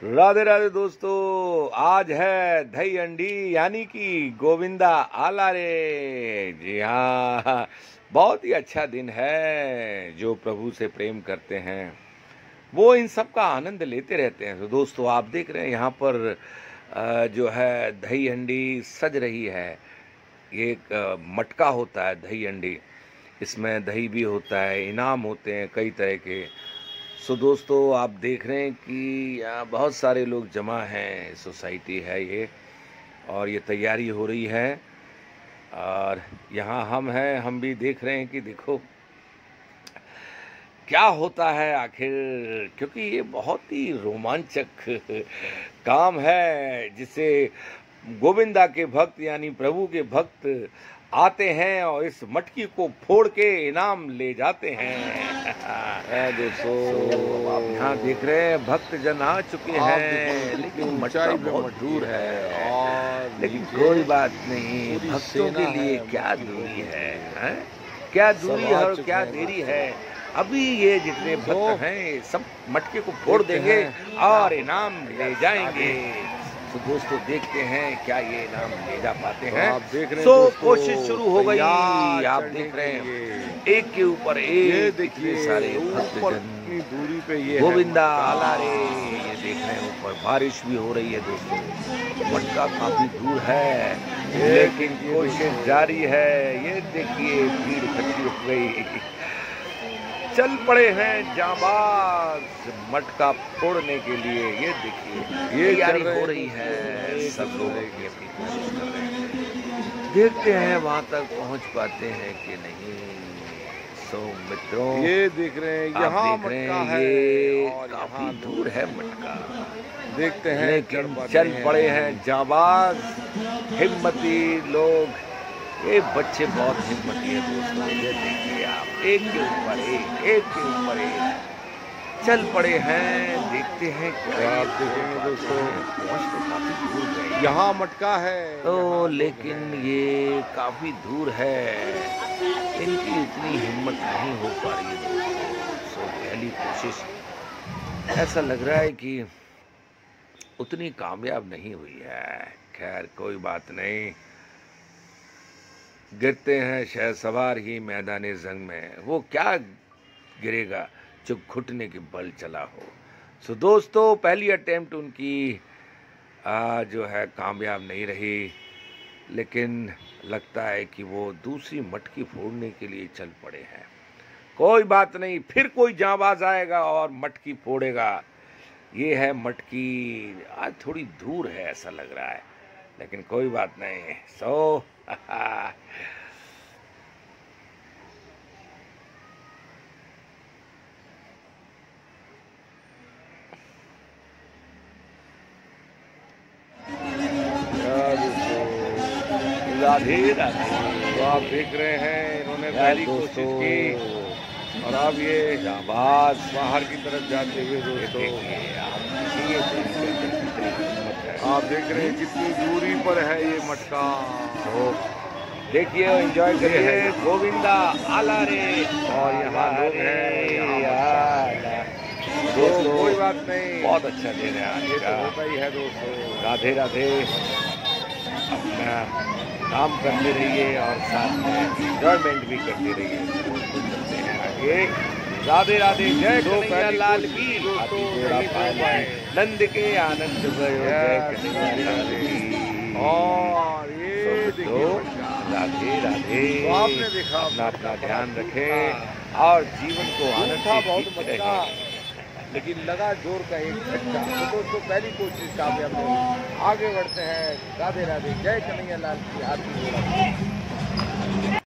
राधे राधे दोस्तों, आज है दही अंडी, यानी कि गोविंदा आला रे। जी हाँ बहुत ही अच्छा दिन है जो प्रभु से प्रेम करते हैं। वो इन सब का आनंद लेते रहते हैं। तो दोस्तों, आप देख रहे हैं यहाँ पर जो है दही अंडी सज रही है। ये एक मटका होता है दही अंडी। इसमें दही भी होता है, इनाम होते हैं कई तरह के। सो दोस्तों, आप देख रहे हैं कि बहुत सारे लोग जमा हैं, सोसाइटी है ये, और ये तैयारी हो रही है। और यहाँ हम हैं, हम भी देख रहे हैं कि देखो, क्या होता है आखिर, क्योंकि ये बहुत ही रोमांचक काम है, जिसे गोविंदा के भक्त, यानी प्रभु के भक्त आते हैं और इस मटकी को फोड़ के इनाम ले जाते हैं। दोस्तों। आप यहाँ देख रहे हैं भक्त जन आ चुके हैं। लेकिन मटका बहुत दूर है और लेकिन कोई बात नहीं भक्तों के लिए क्या दूरी है, है? क्या दूरी है और क्या देरी है? अभी ये जितने भक्त हैं सब मटके को फोड़ देंगे और इनाम ले जाएँगे। तो दोस्तों देखते हैं क्या ये इनाम ले जा पाते हैं। तो आप देख रहे हैं तो कोशिश शुरू हो गई आप देख रहे हैं। एक के ऊपर एक देखिए सारे ऊपर दूरी पे ये गोविंदा आला रे ये देख रहे हैं ऊपर बारिश भी हो रही है दोस्तों। मटका काफ़ी दूर है लेकिन कोशिश जारी है। ये देखिए भीड़ इकट्ठी हो गई। चल पड़े हैं जाबाज मटका फोड़ने के लिए। ये देखिए ये तैयारी हो रही है सब लोग की अपनी कोशिश कर रहे हैं। देखते हैं वहाँ तक पहुँच पाते हैं कि नहीं। सो मित्रों ये देख रहे हैं यहाँ देख रहे हैं ये काफ़ी दूर है मटका। देखते हैं लेकिन चल पड़े हैं जाबाज हिम्मती लोग। ये बच्चे बहुत हिम्मती है दोस्तों ये देखिए आप एक के ऊपर एक एक के ऊपर एक। चल पड़े हैं देखते हैं क्या आप देखेंगे दोस्तों? पहुँच तो काफ़ी दूर गए। यहाँ मटका है। तो लेकिन ये काफ़ी दूर है। इनकी इतनी हिम्मत नहीं हो पा रही है दोस्तों। सो पहली कोशिश। ऐसा लग रहा है कि उतनी कामयाब नहीं हुई है। खैर कोई बात नहीं। गिरते हैं शह सवार ही मैदान जंग में। वो क्या गिरेगा जो घुटने के बल चला हो? सो दोस्तों पहली अटेम्प्ट उनकी आ, जो है कामयाब नहीं रही। लेकिन लगता है कि वो दूसरी मटकी फोड़ने के लिए चल पड़े हैं। कोई बात नहीं फिर कोई जाबाज आएगा और मटकी फोड़ेगा। ये है मटकी आज थोड़ी दूर है ऐसा लग रहा है। लेकिन कोई बात नहीं। सो राधे राधे तो आप देख रहे हैं इन्होंने पहली कोशिश की और अब ये बाहर की तरफ़ जाते हुए दोस्तों आप देख रहे हैं कितनी दूरी पर है ये मटका। तो देखिए एंजॉय करिए। गोविंदा आला रे और यहाँ लोग हैं दोस्तों कोई बात नहीं। बहुत अच्छा दिन है आज तो होता ही है दोस्तों। राधे राधे। अपना काम करते रहिए और साथ में एंजॉयमेंट भी करते रहिए। आगे। राधे राधे जय कन्हैया लाल की। नंद के आनंद और ये तो राधे राधे। तो आपने देखा अपना अपना ध्यान रखें और जीवन को आनंद बहुत मज़ा लेकिन लगा ज़ोर का एक झटका तो दोस्तों पहली कोशिश कामयाब आगे बढ़ते हैं। राधे राधे। जय कन्हैया लाल की आरती